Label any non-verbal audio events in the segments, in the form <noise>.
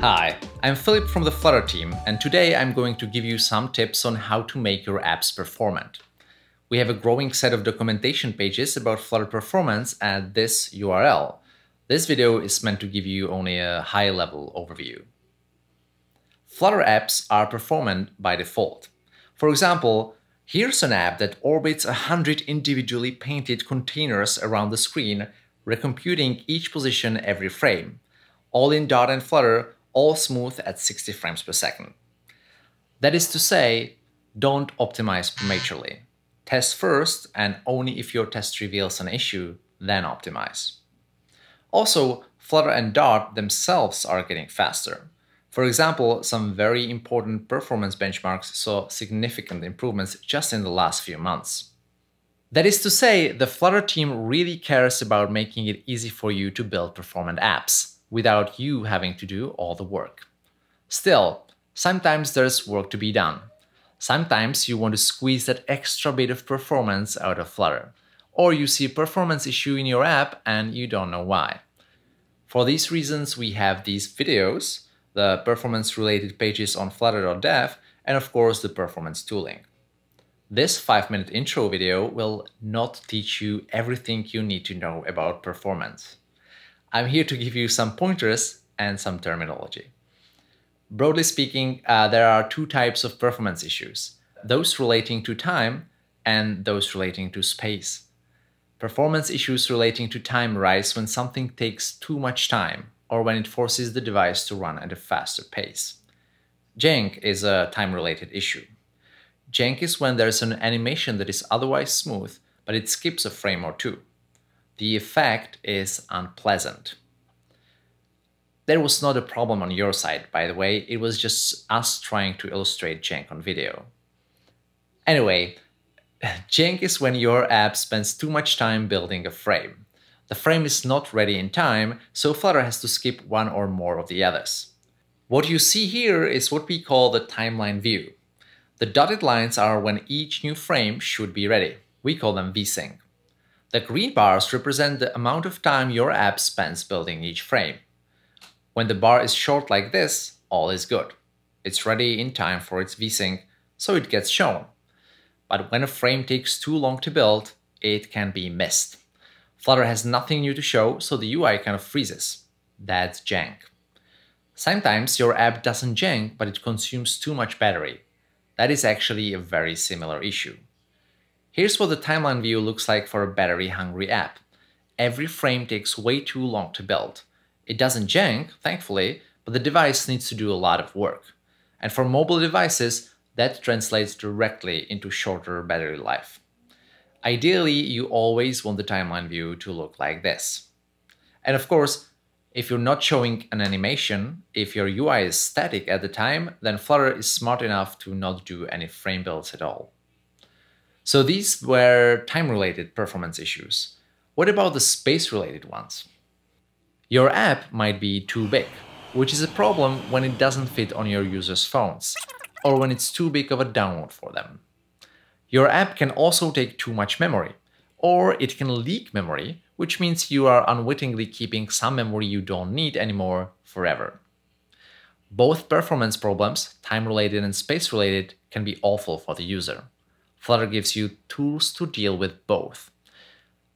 Hi, I'm Filip from the Flutter team, and today I'm going to give you some tips on how to make your apps performant. We have a growing set of documentation pages about Flutter performance at this URL. This video is meant to give you only a high-level overview. Flutter apps are performant by default. For example, here's an app that orbits 100 individually painted containers around the screen, recomputing each position every frame, all in Dart and Flutter all smooth at 60 frames per second. That is to say, don't optimize prematurely. Test first, and only if your test reveals an issue, then optimize. Also, Flutter and Dart themselves are getting faster. For example, some very important performance benchmarks saw significant improvements just in the last few months. That is to say, the Flutter team really cares about making it easy for you to build performant apps without you having to do all the work. Still, sometimes there's work to be done. Sometimes you want to squeeze that extra bit of performance out of Flutter, or you see a performance issue in your app and you don't know why. For these reasons, we have these videos, the performance related pages on flutter.dev, and of course the performance tooling. This 5 minute intro video will not teach you everything you need to know about performance. I'm here to give you some pointers and some terminology. Broadly speaking, uh, there are two types of performance issues, those relating to time and those relating to space. Performance issues relating to time arise when something takes too much time or when it forces the device to run at a faster pace. Jank is a time-related issue. Jank is when there's an animation that is otherwise smooth, but it skips a frame or two. The effect is unpleasant. There was not a problem on your side, by the way, it was just us trying to illustrate jank on video. Anyway, <laughs> jank is when your app spends too much time building a frame. The frame is not ready in time, so Flutter has to skip one or more of the others. What you see here is what we call the timeline view. The dotted lines are when each new frame should be ready. We call them vsync. The green bars represent the amount of time your app spends building each frame. When the bar is short like this, all is good. It's ready in time for its vsync, so it gets shown. But when a frame takes too long to build, it can be missed. Flutter has nothing new to show, so the UI kind of freezes. That's jank. Sometimes your app doesn't jank, but it consumes too much battery. That is actually a very similar issue. Here's what the timeline view looks like for a battery-hungry app. Every frame takes way too long to build. It doesn't jank, thankfully, but the device needs to do a lot of work. And for mobile devices, that translates directly into shorter battery life. Ideally, you always want the timeline view to look like this. And of course, if you're not showing an animation, if your UI is static at the time, then Flutter is smart enough to not do any frame builds at all. So these were time-related performance issues. What about the space-related ones? Your app might be too big, which is a problem when it doesn't fit on your users' phones, or when it's too big of a download for them. Your app can also take too much memory, or it can leak memory, which means you are unwittingly keeping some memory you don't need anymore forever. Both performance problems, time-related and space-related, can be awful for the user. Flutter gives you tools to deal with both.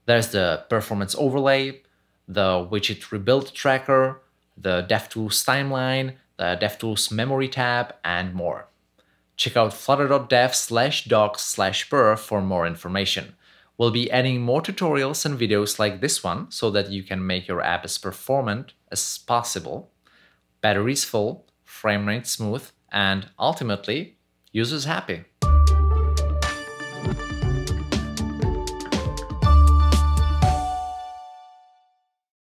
There's the performance overlay, the widget rebuild tracker, the DevTools timeline, the DevTools memory tab, and more. Check out flutter.dev slash docs slash for more information. We'll be adding more tutorials and videos like this one so that you can make your app as performant as possible, batteries full, frame rate smooth, and ultimately, users happy thank you